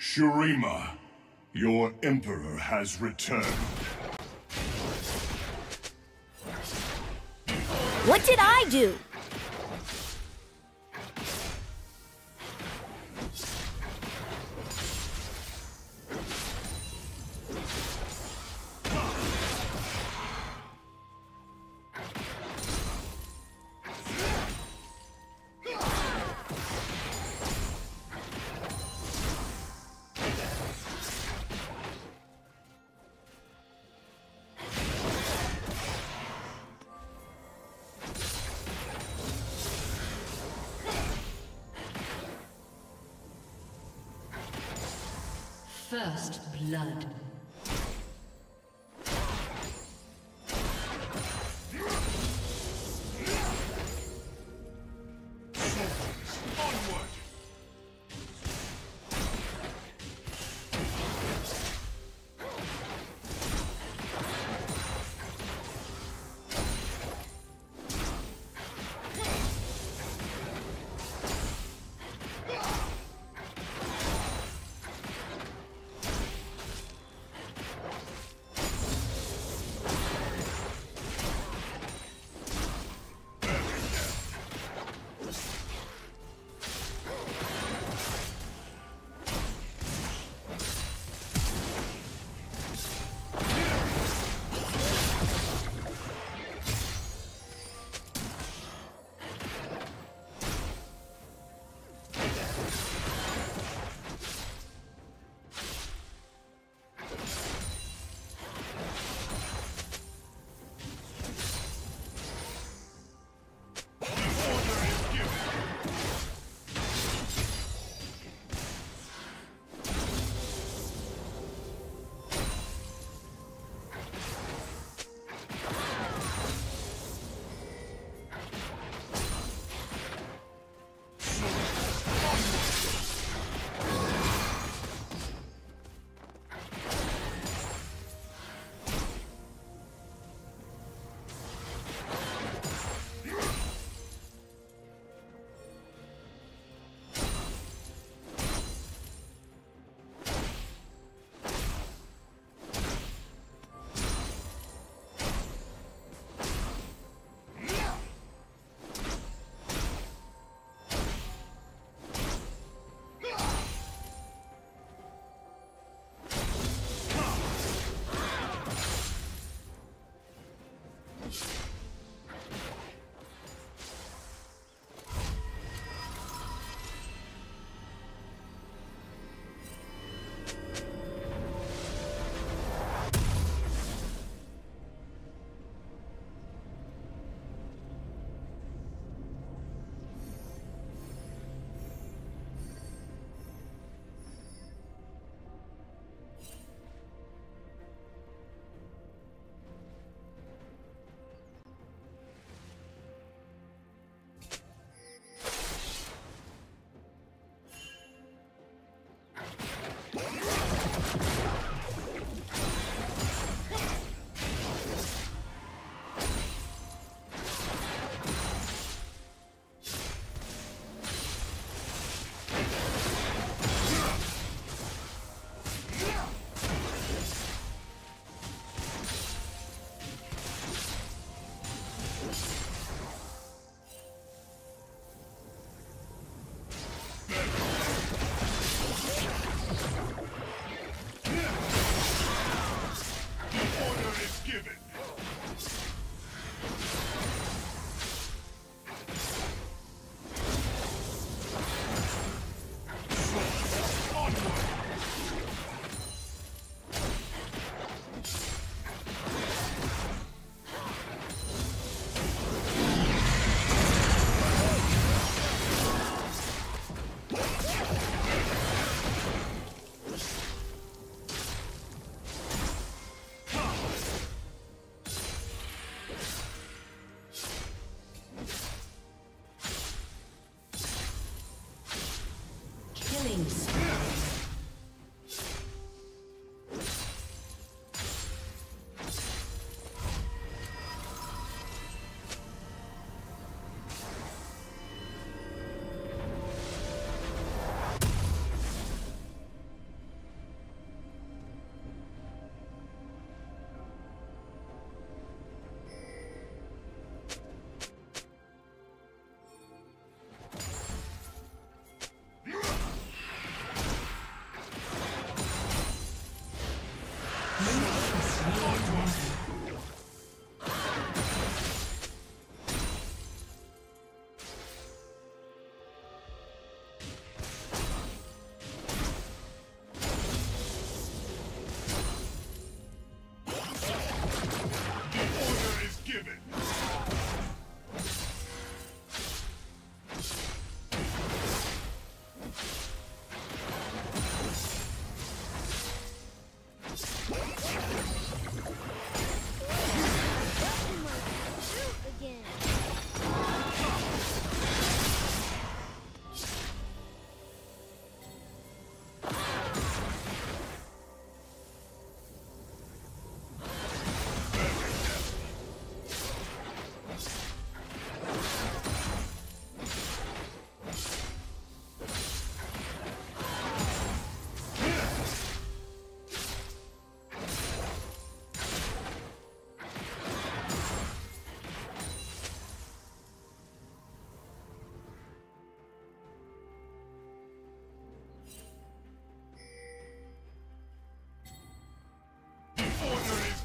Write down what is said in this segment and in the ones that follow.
Shurima, your Emperor has returned. What did I do? Blood.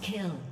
Kill.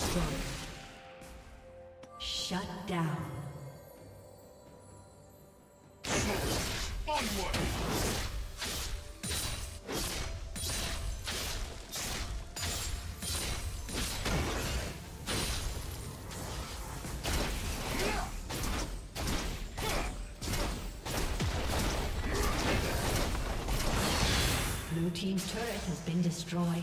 destroyed. Shut down. Onward! team's turret has been destroyed.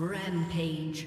Rampage.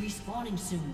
Respawning soon.